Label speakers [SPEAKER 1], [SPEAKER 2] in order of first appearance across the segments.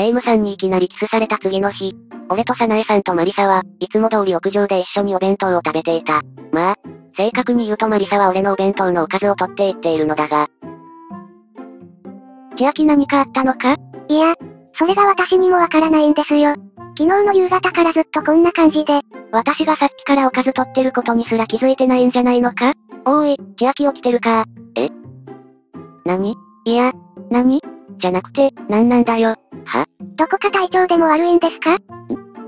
[SPEAKER 1] レイムさんにいきなりキスされた次の日、俺とサナエさんとマリサは、いつも通り屋上で一緒にお弁当を食べていた。まあ、正確に言うとマリサは俺のお弁当のおかずを取っていっているのだが。
[SPEAKER 2] 千秋何かあったのか？
[SPEAKER 3] いや、それが私にもわからないんですよ。昨日の夕方からずっとこんな感じで、
[SPEAKER 2] 私がさっきからおかず取ってることにすら気づいてないんじゃないのか？おーい、千秋起きてるか
[SPEAKER 1] え？何？
[SPEAKER 2] いや、何？じゃなくて、何なんだよ。
[SPEAKER 1] は？
[SPEAKER 3] どこか体調でも悪いんですか？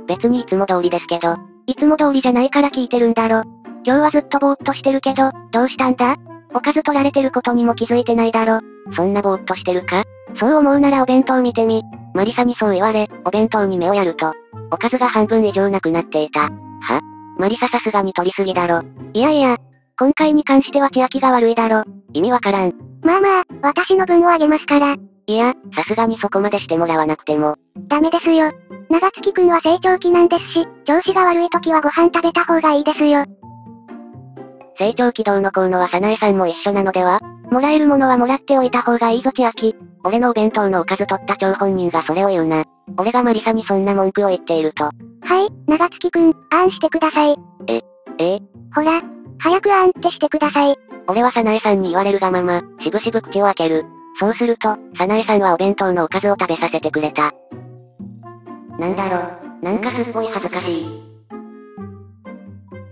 [SPEAKER 1] 別にいつも通りですけど。
[SPEAKER 2] いつも通りじゃないから聞いてるんだろ。今日はずっとぼーっとしてるけど、どうしたんだ？おかず取られてることにも気づいてないだろ。
[SPEAKER 1] そんなぼーっとしてるか？
[SPEAKER 2] そう思うならお弁当見てみ。
[SPEAKER 1] マリサにそう言われ、お弁当に目をやると、おかずが半分以上なくなっていた。は？マリサさすがに取りすぎだろ。
[SPEAKER 2] いやいや、今回に関しては千秋が悪いだろ。
[SPEAKER 1] 意味わからん。
[SPEAKER 3] まあまあ、私の分をあげますから。
[SPEAKER 1] いや、さすがにそこまでしてもらわなくても。
[SPEAKER 3] ダメですよ。長月くんは成長期なんですし、調子が悪い時はご飯食べた方がいいですよ。
[SPEAKER 1] 成長軌道の河野は早苗さんも一緒なのでは？
[SPEAKER 2] もらえるものはもらっておいた方がいいぞ千秋。
[SPEAKER 1] 俺のお弁当のおかず取った張本人がそれを言うな。俺がマリサにそんな文句を言っていると。
[SPEAKER 3] はい、長月くん、あんしてください。
[SPEAKER 1] え、え？
[SPEAKER 3] ほら、早くあんってしてください。
[SPEAKER 1] 俺は早苗さんに言われるがまま、しぶしぶ口を開ける。そうすると、早苗さんはお弁当のおかずを食べさせてくれた。なんだろう、なんかすっごい恥ずかしい。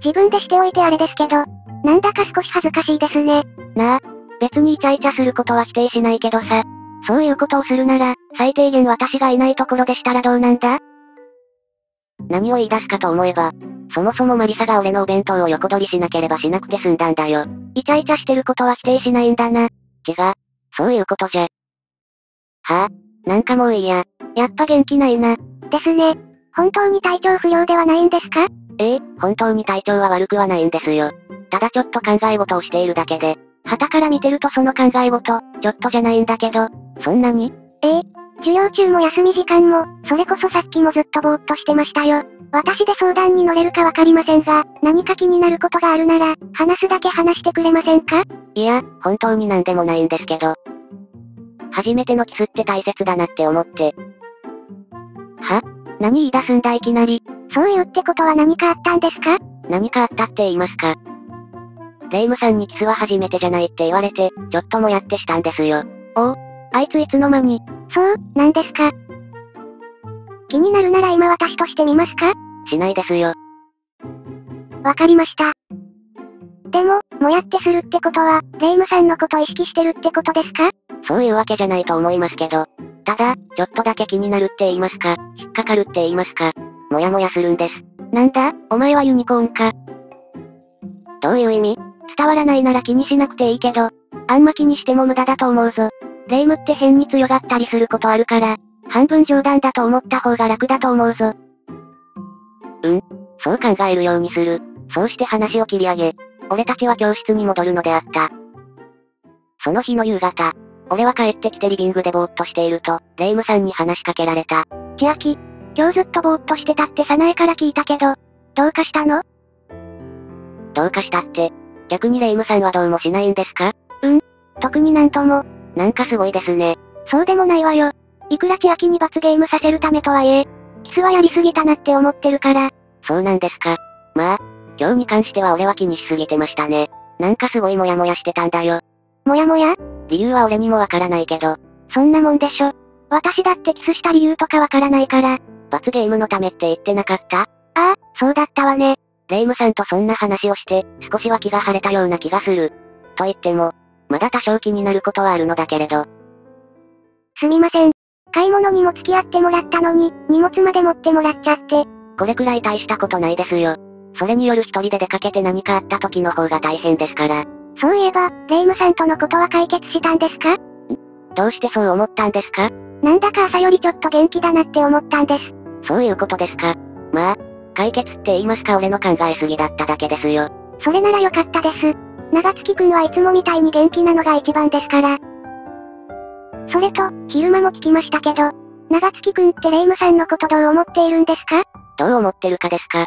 [SPEAKER 3] 自分でしておいてあれですけど、なんだか少し恥ずかしいですね。
[SPEAKER 2] なあ、別にイチャイチャすることは否定しないけどさ。そういうことをするなら、最低限私がいないところでしたらどうなんだ？
[SPEAKER 1] 何を言い出すかと思えば、そもそもマリサが俺のお弁当を横取りしなければしなくて済んだんだよ。
[SPEAKER 2] イチャイチャしてることは否定しないんだな。
[SPEAKER 1] 違う。そういうことじゃ。はぁ、なんかもういいや。
[SPEAKER 2] やっぱ元気ないな。
[SPEAKER 3] ですね。本当に体調不良ではないんですか？
[SPEAKER 1] ええ、本当に体調は悪くはないんですよ。ただちょっと考え事をしているだけで。
[SPEAKER 2] 旗から見てるとその考え事、ちょっとじゃないんだけど。
[SPEAKER 1] そんなに？
[SPEAKER 3] ええ、授業中も休み時間も、それこそさっきもずっとぼーっとしてましたよ。私で相談に乗れるかわかりませんが、何か気になることがあるなら、話すだけ話してくれませんか？
[SPEAKER 1] いや、本当になんでもないんですけど。初めてのキスって大切だなって思って。
[SPEAKER 2] は？何言い出すんだいきなり。
[SPEAKER 3] そういうってことは何かあったんですか？
[SPEAKER 1] 何かあったって言いますかレイムさんにキスは初めてじゃないって言われて、ちょっともやってしたんですよ。
[SPEAKER 2] おお、あいついつの間に。
[SPEAKER 3] そう、なんですか気になるなら今私としてみますか？
[SPEAKER 1] しないですよ。
[SPEAKER 3] わかりました。でも、もやってするってことは、レイムさんのこと意識してるってことですか？
[SPEAKER 1] そういうわけじゃないと思いますけど。ただ、ちょっとだけ気になるって言いますか、引っかかるって言いますか、もやもやするんです。
[SPEAKER 2] なんだ？お前はユニコーンか。
[SPEAKER 1] どういう意味？
[SPEAKER 2] 伝わらないなら気にしなくていいけど、あんま気にしても無駄だと思うぞ。霊夢って変に強がったりすることあるから、半分冗談だと思った方が楽だと思うぞ。
[SPEAKER 1] うん、そう考えるようにする。そうして話を切り上げ、俺たちは教室に戻るのであった。その日の夕方、俺は帰ってきてリビングでぼーっとしていると、レイムさんに話しかけられた。
[SPEAKER 3] 千秋、今日ずっとぼーっとしてたって早苗から聞いたけど、どうかしたの？
[SPEAKER 1] どうかしたって、逆にレイムさんはどうもしないんですか？
[SPEAKER 3] うん、特になんとも。
[SPEAKER 1] なんかすごいですね。
[SPEAKER 3] そうでもないわよ。いくら千秋に罰ゲームさせるためとはいえ、キスはやりすぎたなって思ってるから。
[SPEAKER 1] そうなんですか。まあ、今日に関しては俺は気にしすぎてましたね。なんかすごいモヤモヤしてたんだよ。
[SPEAKER 3] もやもや
[SPEAKER 1] 理由は俺にもわからないけど、
[SPEAKER 3] そんなもんでしょ。私だってキスした理由とかわからないから。
[SPEAKER 1] 罰ゲームのためって言ってなかった？
[SPEAKER 3] ああ、そうだったわね。
[SPEAKER 1] レイムさんとそんな話をして、少しは気が晴れたような気がする。と言っても、まだ多少気になることはあるのだけれど、
[SPEAKER 3] すみません。買い物にも付き合ってもらったのに、荷物まで持ってもらっちゃって。
[SPEAKER 1] これくらい大したことないですよ。それによる一人で出かけて何かあった時の方が大変ですから。
[SPEAKER 3] そういえば、レイムさんとのことは解決したんですか？
[SPEAKER 1] どうしてそう思ったんですか？
[SPEAKER 3] なんだか朝よりちょっと元気だなって思ったんです。
[SPEAKER 1] そういうことですか？まあ、解決って言いますか俺の考えすぎだっただけですよ。
[SPEAKER 3] それならよかったです。長月くんはいつもみたいに元気なのが一番ですから。それと、昼間も聞きましたけど、長月くんってレイムさんのことどう思っているんですか？
[SPEAKER 1] どう思ってるかですか？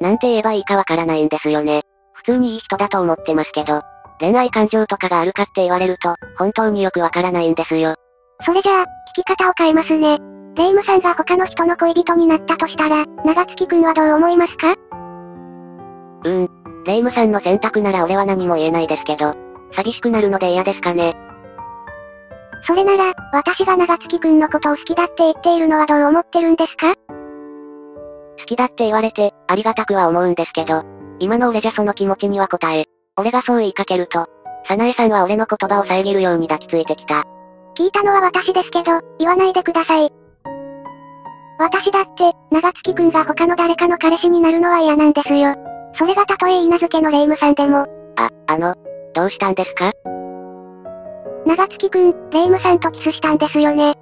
[SPEAKER 1] なんて言えばいいかわからないんですよね。普通にいい人だと思ってますけど、恋愛感情とかがあるかって言われると、本当によくわからないんですよ。
[SPEAKER 3] それじゃあ、聞き方を変えますね。レイムさんが他の人の恋人になったとしたら、長月くんはどう思いますか？
[SPEAKER 1] うーん。レイムさんの選択なら俺は何も言えないですけど、寂しくなるので嫌ですかね。
[SPEAKER 3] それなら、私が長月くんのことを好きだって言っているのはどう思ってるんですか？
[SPEAKER 1] 好きだって言われて、ありがたくは思うんですけど、今の俺じゃその気持ちには応え、俺がそう言いかけると、サナエさんは俺の言葉を遮るように抱きついてきた。
[SPEAKER 3] 聞いたのは私ですけど、言わないでください。私だって、長月くんが他の誰かの彼氏になるのは嫌なんですよ。それがたとえ稲付けのレイムさんでも。
[SPEAKER 1] あ、あの、どうしたんですか？
[SPEAKER 3] 長月くん、レイムさんとキスしたんですよね。